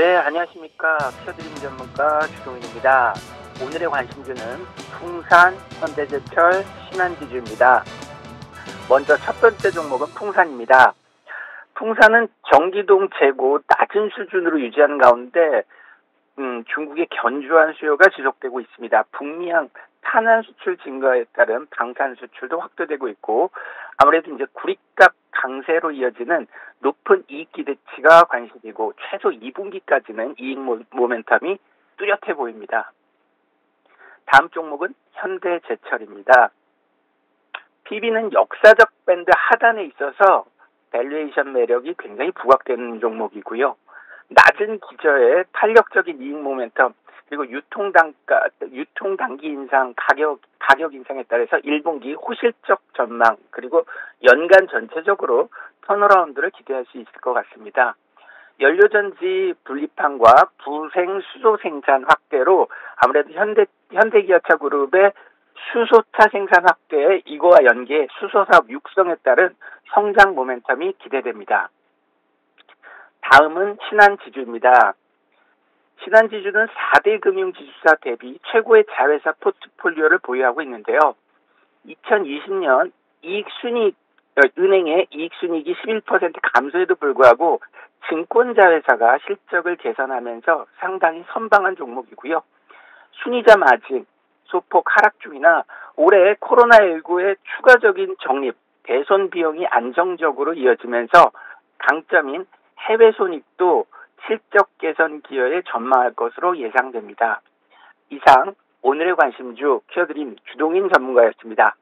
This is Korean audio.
네, 안녕하십니까. 키어드림 전문가 주동인입니다. 오늘의 관심주는 풍산, 현대제철, 신한지주입니다. 먼저 첫 번째 종목은 풍산입니다. 풍산은 전기동 재고 낮은 수준으로 유지하는 가운데 음, 중국의 견주한 수요가 지속되고 있습니다. 북미향 탄환 수출 증가에 따른 방산 수출도 확대되고 있고 아무래도 이제 구리값 강세로 이어지는 높은 이익 기대치가 관심이고 최소 2분기까지는 이익 모멘텀이 뚜렷해 보입니다. 다음 종목은 현대제철입니다. PBR은 역사적 밴드 하단에 있어서 밸류에이션 매력이 굉장히 부각되는 종목이고요. 낮은 기저에 탄력적인 이익 모멘텀 그리고 유통 단가 유통 단기 인상 가격 가격 인상에 따라서 1분기 호실적 전망 그리고 연간 전체적으로 턴어라운드를 기대할 수 있을 것 같습니다. 연료전지 분리판과 부생 수소 생산 확대로 아무래도 현대 현대기아차 그룹의 수소차 생산 확대에 이거와 연계 수소 사업 육성에 따른 성장 모멘텀이 기대됩니다. 다음은 신한 지주입니다. 신한지주는 4대 금융지주사 대비 최고의 자회사 포트폴리오를 보유하고 있는데요. 2020년 이익 순이익 어, 은행의 이익 순이익이 11% 감소에도 불구하고 증권자회사가 실적을 개선하면서 상당히 선방한 종목이고요. 순이자 마진, 소폭 하락 중이나 올해 코로나19의 추가적인 적립, 대손 비용이 안정적으로 이어지면서 강점인 해외 손익도 실적 개선 기여에 전망할 것으로 예상됩니다. 이상 오늘의 관심주 키어드림 주동인 전문가였습니다.